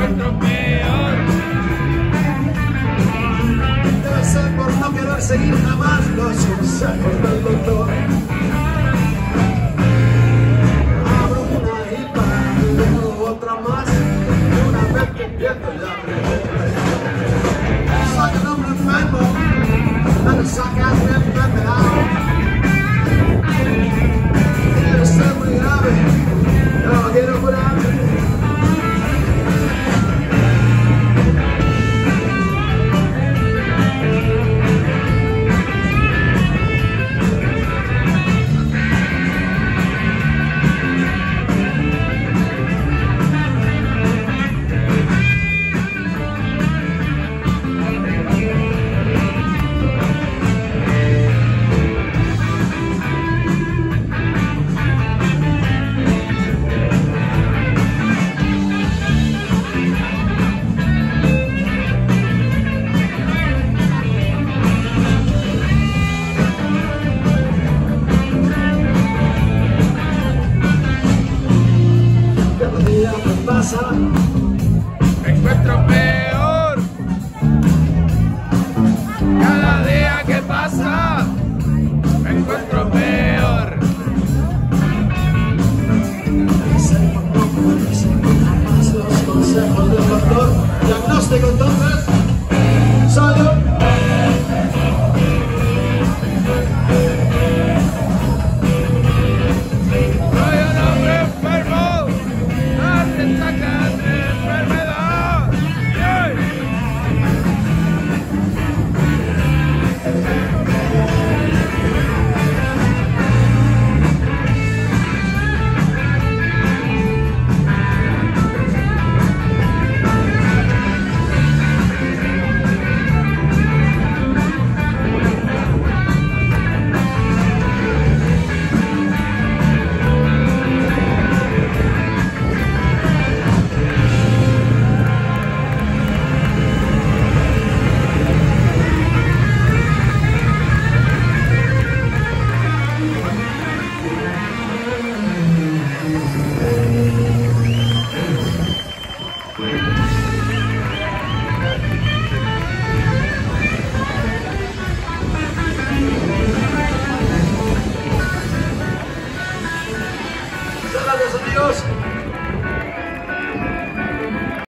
encuentro peor. Debe ser por no querer seguir jamás los consejos del doctor. Me encuentro peor cada día que pasa. Me encuentro peor. Seguimos los consejos del doctor. Diagnóstico entonces.